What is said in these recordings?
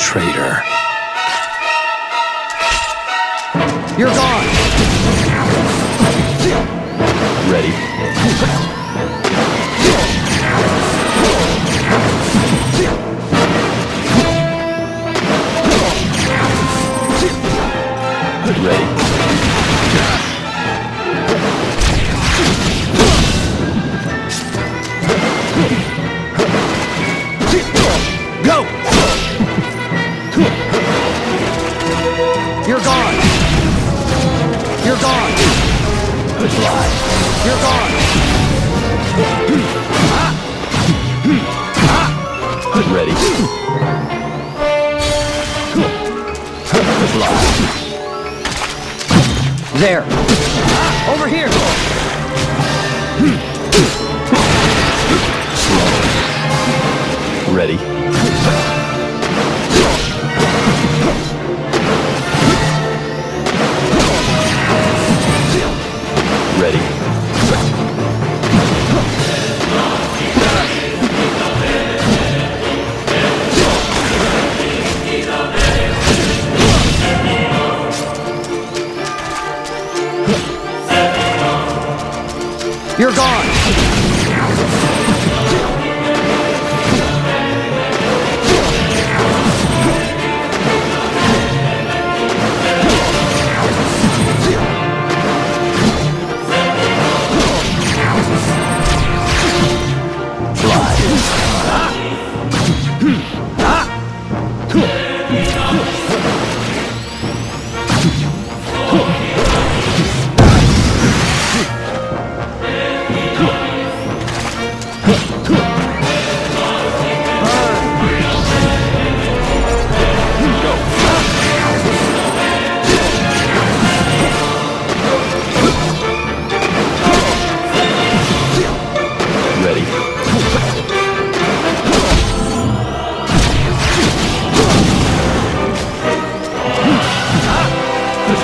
traitor. You're gone! Ready? Fly. You're gone! Ready? Fly. There! Over here! Ready? Ready? You're gone!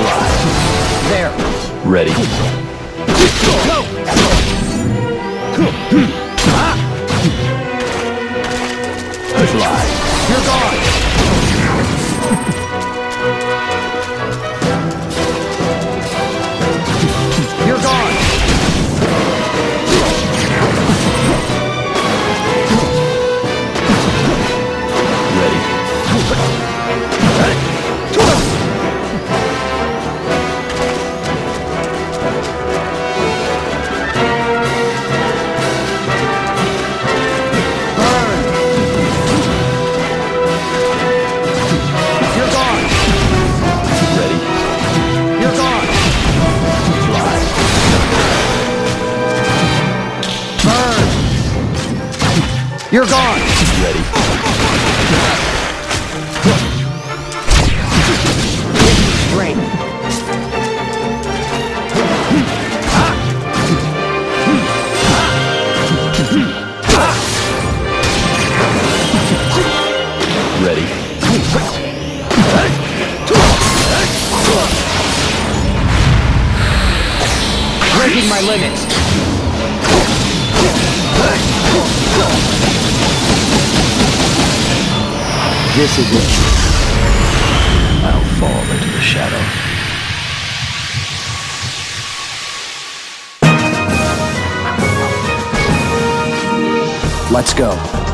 Fly. There! Ready? Fly. You're gone! You're gone! Ready? Strength! Ready? Breaking my limits! This is it. I'll fall into the shadow. Let's go.